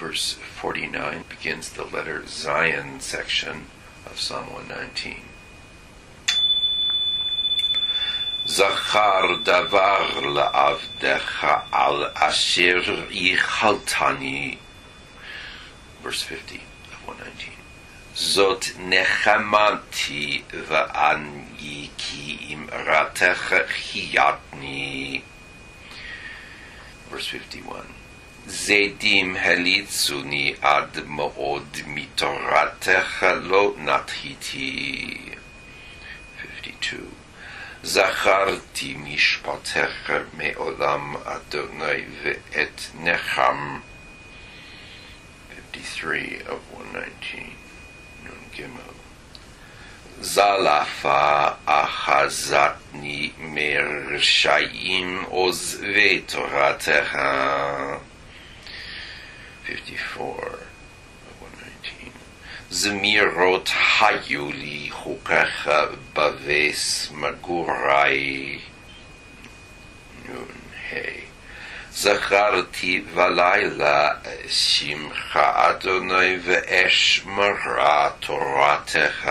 verse 49 begins the letter Zayin section of Psalm 119. Zachar davar la'avdecha al asher ichaltani. Verse 50 of 119. Zot nechamati va'an yiki im ratecha hiyatni. Verse 51. זדים הליצוני עד מאוד מתורתך לא נתחיתי. 52. זכרתי משפטך מעולם אדוני ואת נחם. 53 of 119, Nun Gimel. זלפה אחזתני מרשעים עוזבי תורתך. 54 of 119. זמירות היו לי חוקיך בבס מגורי. נון ה' זכרתי בלילה שמך אדוני ואשמרה תורתך.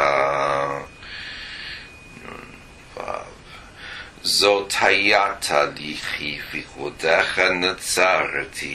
נון ו' זאת היית לי כי פקודך נצרתי.